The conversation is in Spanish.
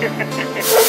Ha!